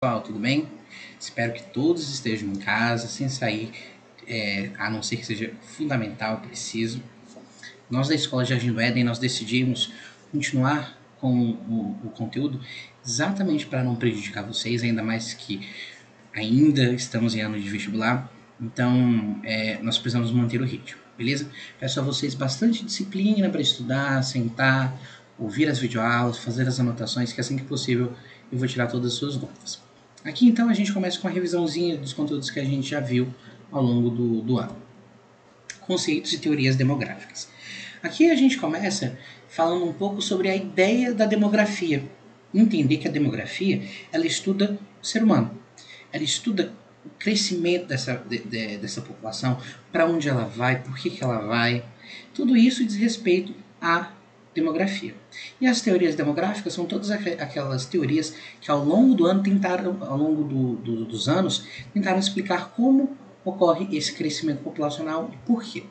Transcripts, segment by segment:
pessoal, tudo bem? Espero que todos estejam em casa, sem sair, é, a não ser que seja fundamental, preciso. Nós da Escola Jardim do Éden, nós decidimos continuar com o, o conteúdo exatamente para não prejudicar vocês, ainda mais que ainda estamos em ano de vestibular, então é, nós precisamos manter o ritmo, beleza? Peço a vocês bastante disciplina para estudar, sentar, ouvir as videoaulas, fazer as anotações, que assim que possível eu vou tirar todas as suas dúvidas. Aqui então a gente começa com uma revisãozinha dos conteúdos que a gente já viu ao longo do, do ano. Conceitos e teorias demográficas. Aqui a gente começa falando um pouco sobre a ideia da demografia. Entender que a demografia ela estuda o ser humano, ela estuda o crescimento dessa, de, de, dessa população, para onde ela vai, por que, que ela vai. Tudo isso diz respeito à demografia. E as teorias demográficas são todas aquelas teorias que ao longo do ano tentaram, ao longo do, do, dos anos, tentaram explicar como ocorre esse crescimento populacional e por quê.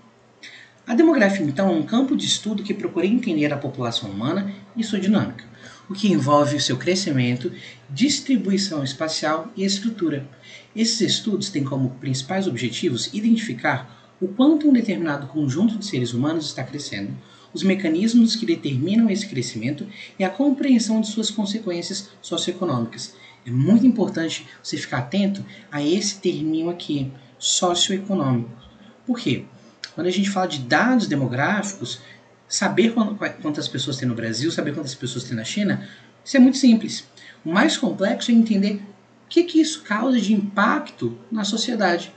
A demografia, então, é um campo de estudo que procura entender a população humana e sua dinâmica, o que envolve o seu crescimento, distribuição espacial e estrutura. Esses estudos têm como principais objetivos identificar o quanto um determinado conjunto de seres humanos está crescendo, os mecanismos que determinam esse crescimento e a compreensão de suas consequências socioeconômicas. É muito importante você ficar atento a esse terminho aqui, socioeconômico. Por quê? Quando a gente fala de dados demográficos, saber quantas pessoas tem no Brasil, saber quantas pessoas tem na China, isso é muito simples. O mais complexo é entender o que, que isso causa de impacto na sociedade,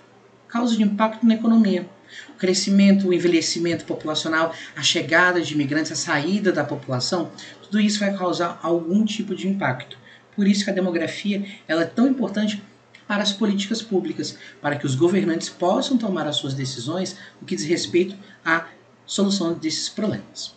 causa de impacto na economia. O crescimento, o envelhecimento populacional, a chegada de imigrantes, a saída da população, tudo isso vai causar algum tipo de impacto. Por isso que a demografia ela é tão importante para as políticas públicas, para que os governantes possam tomar as suas decisões no que diz respeito à solução desses problemas.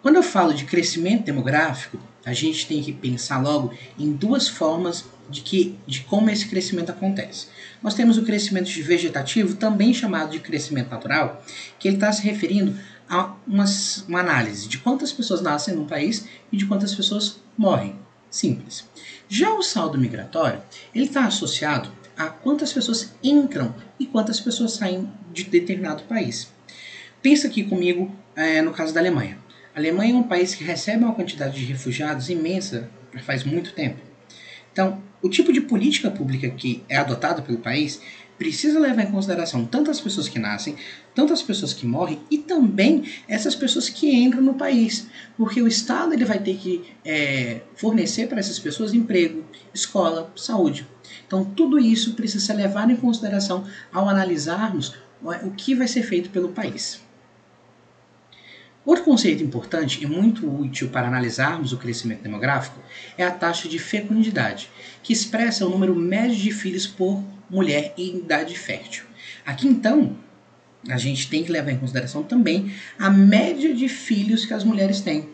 Quando eu falo de crescimento demográfico, a gente tem que pensar logo em duas formas de, que, de como esse crescimento acontece. Nós temos o crescimento vegetativo, também chamado de crescimento natural, que ele está se referindo a uma, uma análise de quantas pessoas nascem num país e de quantas pessoas morrem. Simples. Já o saldo migratório, ele está associado a quantas pessoas entram e quantas pessoas saem de determinado país. Pensa aqui comigo é, no caso da Alemanha. A Alemanha é um país que recebe uma quantidade de refugiados imensa faz muito tempo. Então, o tipo de política pública que é adotada pelo país precisa levar em consideração tanto as pessoas que nascem, tanto as pessoas que morrem e também essas pessoas que entram no país, porque o Estado ele vai ter que é, fornecer para essas pessoas emprego, escola, saúde. Então tudo isso precisa ser levado em consideração ao analisarmos o que vai ser feito pelo país. Outro conceito importante e muito útil para analisarmos o crescimento demográfico é a taxa de fecundidade, que expressa o número médio de filhos por mulher em idade fértil. Aqui então, a gente tem que levar em consideração também a média de filhos que as mulheres têm.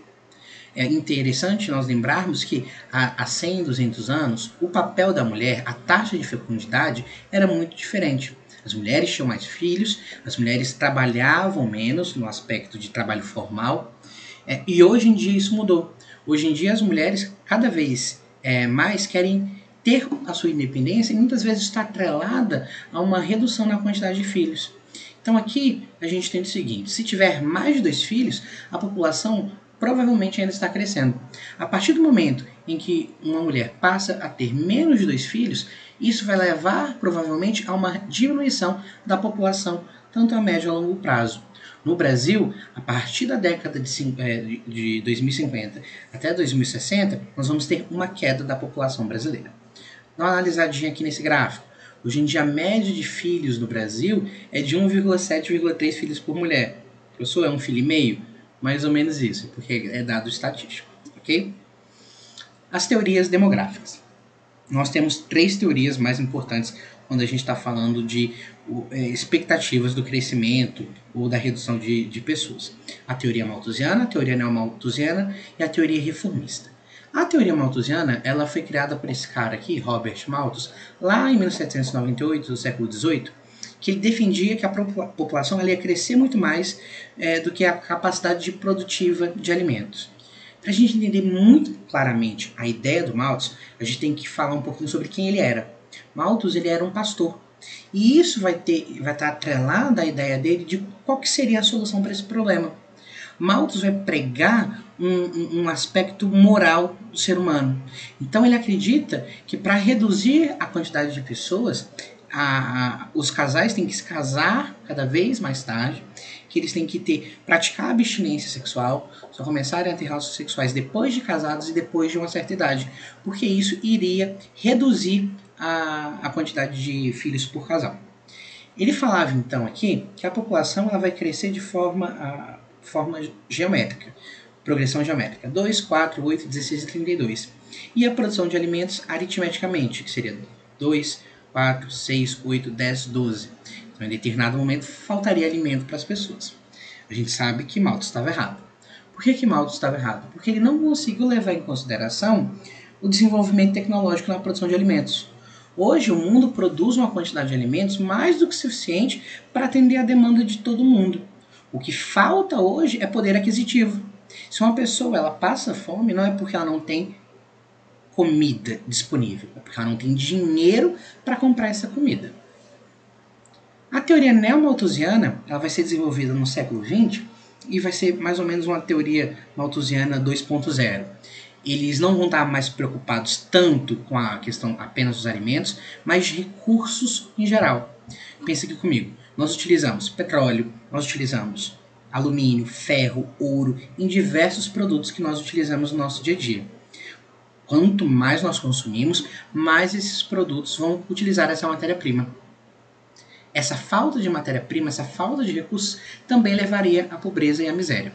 É interessante nós lembrarmos que há 100, 200 anos, o papel da mulher, a taxa de fecundidade, era muito diferente. As mulheres tinham mais filhos, as mulheres trabalhavam menos no aspecto de trabalho formal, é, e hoje em dia isso mudou. Hoje em dia as mulheres cada vez é, mais querem ter a sua independência e muitas vezes está atrelada a uma redução na quantidade de filhos. Então aqui a gente tem o seguinte: se tiver mais de dois filhos, a população provavelmente ainda está crescendo. A partir do momento em que uma mulher passa a ter menos de dois filhos, isso vai levar provavelmente a uma diminuição da população, tanto a médio e a longo prazo. No Brasil, a partir da década de, é, de 2050 até 2060, nós vamos ter uma queda da população brasileira. Dá uma analisadinha aqui nesse gráfico. Hoje em dia, a média de filhos no Brasil é de 1,7,3 filhos por mulher. Professor, é um filho e meio? Mais ou menos isso, porque é dado estatístico, ok? As teorias demográficas nós temos três teorias mais importantes quando a gente está falando de é, expectativas do crescimento ou da redução de, de pessoas. A teoria malthusiana, a teoria neomalthusiana e a teoria reformista. A teoria malthusiana ela foi criada por esse cara aqui, Robert Malthus, lá em 1798, do século XVIII, que ele defendia que a população ia crescer muito mais é, do que a capacidade de produtiva de alimentos. Para a gente entender muito claramente a ideia do Malthus, a gente tem que falar um pouquinho sobre quem ele era. Malthus ele era um pastor. E isso vai ter vai estar atrelado à ideia dele de qual que seria a solução para esse problema. Malthus vai pregar um, um, aspecto moral do ser humano. Então ele acredita que para reduzir a quantidade de pessoas, a, os casais têm que se casar cada vez mais tarde, que eles têm que ter praticar abstinência sexual, só começarem a ter relações sexuais depois de casados e depois de uma certa idade, porque isso iria reduzir a, a quantidade de filhos por casal. Ele falava então aqui que a população ela vai crescer de forma, forma geométrica, progressão geométrica, 2, 4, 8, 16 e 32. E a produção de alimentos aritmeticamente, que seria 2, 4, 6, 8, 10, 12. Então, em determinado momento, faltaria alimento para as pessoas. A gente sabe que Malthus estava errado. Por que, que estava errado? Porque ele não conseguiu levar em consideração o desenvolvimento tecnológico na produção de alimentos. Hoje, o mundo produz uma quantidade de alimentos mais do que suficiente para atender a demanda de todo mundo. O que falta hoje é poder aquisitivo. Se uma pessoa ela passa fome, não é porque ela não tem comida disponível, porque ela não tem dinheiro para comprar essa comida. A teoria neomalthusiana ela vai ser desenvolvida no século XX e vai ser mais ou menos uma teoria malthusiana 2.0. Eles não vão estar mais preocupados tanto com a questão apenas dos alimentos, mas de recursos em geral. Pensa aqui comigo. Nós utilizamos petróleo, nós utilizamos alumínio, ferro, ouro em diversos produtos que nós utilizamos no nosso dia a dia. Quanto mais nós consumimos, mais esses produtos vão utilizar essa matéria-prima. Essa falta de matéria-prima, essa falta de recursos, também levaria à pobreza e à miséria.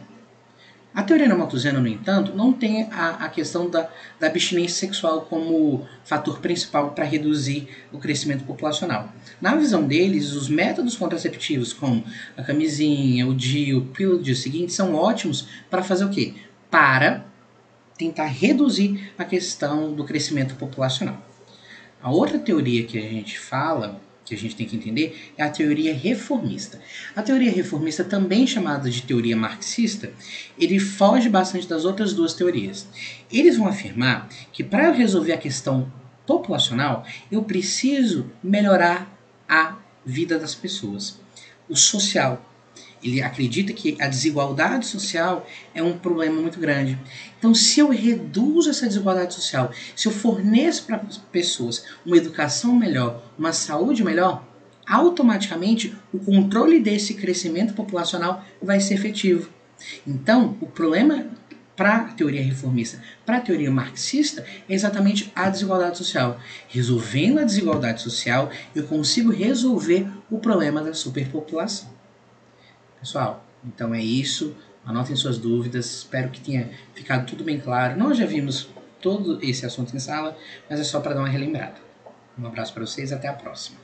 A teoria neomalthusiana, no entanto, não tem a, a questão da, da abstinência sexual como fator principal para reduzir o crescimento populacional. Na visão deles, os métodos contraceptivos, como a camisinha, o DIU, o pílula do dia seguinte, são ótimos para fazer o quê? Para tentar reduzir a questão do crescimento populacional. A outra teoria que a gente fala, que a gente tem que entender, é a teoria reformista. A teoria reformista, também chamada de teoria marxista, ele foge bastante das outras duas teorias. Eles vão afirmar que para resolver a questão populacional, eu preciso melhorar a vida das pessoas, o social, ele acredita que a desigualdade social é um problema muito grande. Então, se eu reduzo essa desigualdade social, se eu forneço para as pessoas uma educação melhor, uma saúde melhor, automaticamente o controle desse crescimento populacional vai ser efetivo. Então, o problema para a teoria reformista, para a teoria marxista, é exatamente a desigualdade social. Resolvendo a desigualdade social, eu consigo resolver o problema da superpopulação. Pessoal, então é isso. Anotem suas dúvidas. Espero que tenha ficado tudo bem claro. Nós já vimos todo esse assunto em sala, mas é só para dar uma relembrada. Um abraço para vocês, até a próxima.